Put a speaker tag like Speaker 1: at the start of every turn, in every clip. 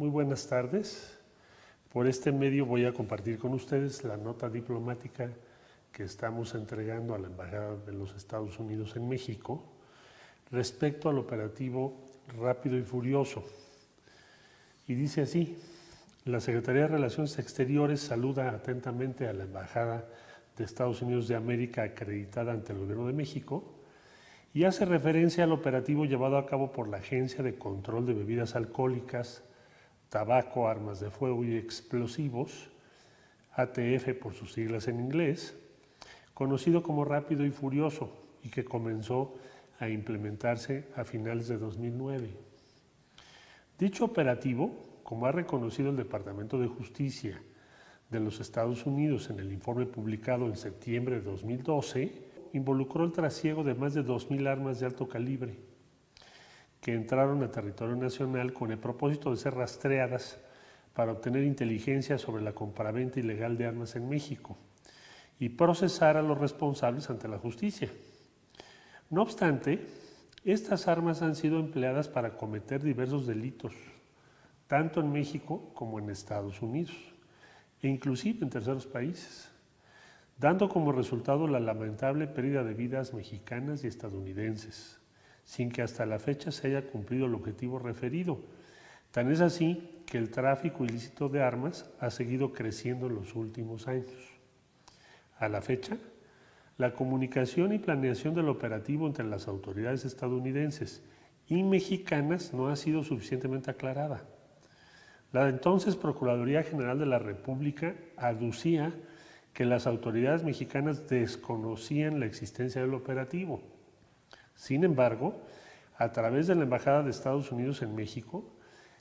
Speaker 1: Muy buenas tardes. Por este medio voy a compartir con ustedes la nota diplomática que estamos entregando a la Embajada de los Estados Unidos en México respecto al operativo Rápido y Furioso. Y dice así, la Secretaría de Relaciones Exteriores saluda atentamente a la Embajada de Estados Unidos de América acreditada ante el Gobierno de México y hace referencia al operativo llevado a cabo por la Agencia de Control de Bebidas Alcohólicas, Tabaco, Armas de Fuego y Explosivos, ATF por sus siglas en inglés, conocido como Rápido y Furioso y que comenzó a implementarse a finales de 2009. Dicho operativo, como ha reconocido el Departamento de Justicia de los Estados Unidos en el informe publicado en septiembre de 2012, involucró el trasiego de más de 2.000 armas de alto calibre que entraron a territorio nacional con el propósito de ser rastreadas para obtener inteligencia sobre la compraventa ilegal de armas en México y procesar a los responsables ante la justicia. No obstante, estas armas han sido empleadas para cometer diversos delitos, tanto en México como en Estados Unidos, e inclusive en terceros países dando como resultado la lamentable pérdida de vidas mexicanas y estadounidenses, sin que hasta la fecha se haya cumplido el objetivo referido. Tan es así que el tráfico ilícito de armas ha seguido creciendo en los últimos años. A la fecha, la comunicación y planeación del operativo entre las autoridades estadounidenses y mexicanas no ha sido suficientemente aclarada. La entonces Procuraduría General de la República aducía que las autoridades mexicanas desconocían la existencia del operativo. Sin embargo, a través de la Embajada de Estados Unidos en México,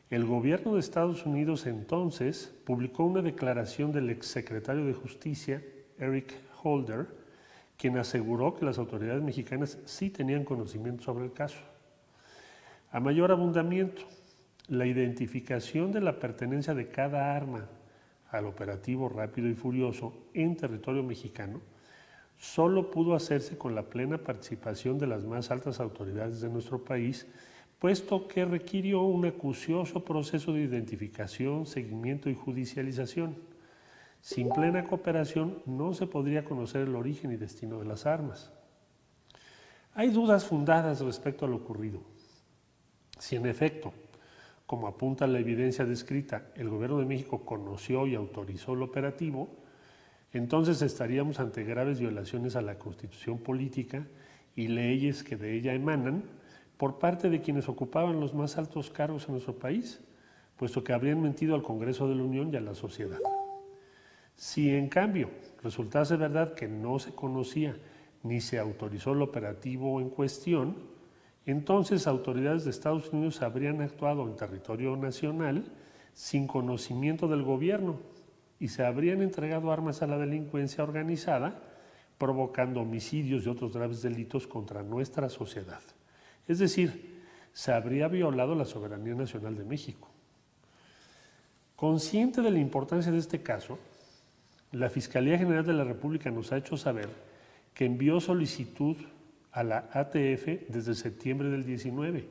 Speaker 1: el gobierno de Estados Unidos entonces publicó una declaración del exsecretario de Justicia, Eric Holder, quien aseguró que las autoridades mexicanas sí tenían conocimiento sobre el caso. A mayor abundamiento, la identificación de la pertenencia de cada arma al operativo rápido y furioso en territorio mexicano solo pudo hacerse con la plena participación de las más altas autoridades de nuestro país, puesto que requirió un acucioso proceso de identificación, seguimiento y judicialización. Sin plena cooperación no se podría conocer el origen y destino de las armas. Hay dudas fundadas respecto a lo ocurrido. Si en efecto como apunta la evidencia descrita, el gobierno de México conoció y autorizó el operativo, entonces estaríamos ante graves violaciones a la constitución política y leyes que de ella emanan por parte de quienes ocupaban los más altos cargos en nuestro país, puesto que habrían mentido al Congreso de la Unión y a la sociedad. Si en cambio resultase verdad que no se conocía ni se autorizó el operativo en cuestión, entonces autoridades de Estados Unidos habrían actuado en territorio nacional sin conocimiento del gobierno y se habrían entregado armas a la delincuencia organizada, provocando homicidios y otros graves delitos contra nuestra sociedad. Es decir, se habría violado la soberanía nacional de México. Consciente de la importancia de este caso, la Fiscalía General de la República nos ha hecho saber que envió solicitud a la ATF desde septiembre del 19,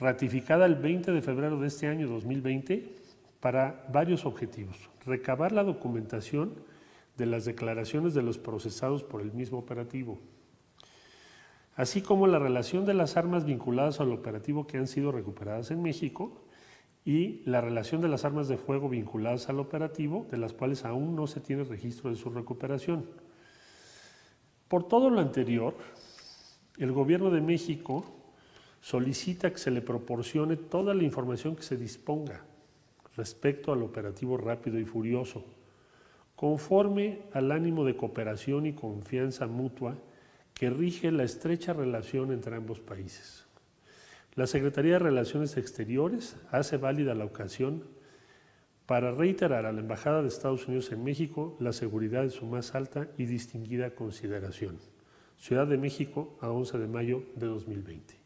Speaker 1: ratificada el 20 de febrero de este año 2020 para varios objetivos. Recabar la documentación de las declaraciones de los procesados por el mismo operativo, así como la relación de las armas vinculadas al operativo que han sido recuperadas en México y la relación de las armas de fuego vinculadas al operativo, de las cuales aún no se tiene registro de su recuperación. Por todo lo anterior, el Gobierno de México solicita que se le proporcione toda la información que se disponga respecto al operativo rápido y furioso, conforme al ánimo de cooperación y confianza mutua que rige la estrecha relación entre ambos países. La Secretaría de Relaciones Exteriores hace válida la ocasión para reiterar a la Embajada de Estados Unidos en México la seguridad de su más alta y distinguida consideración. Ciudad de México, a 11 de mayo de 2020.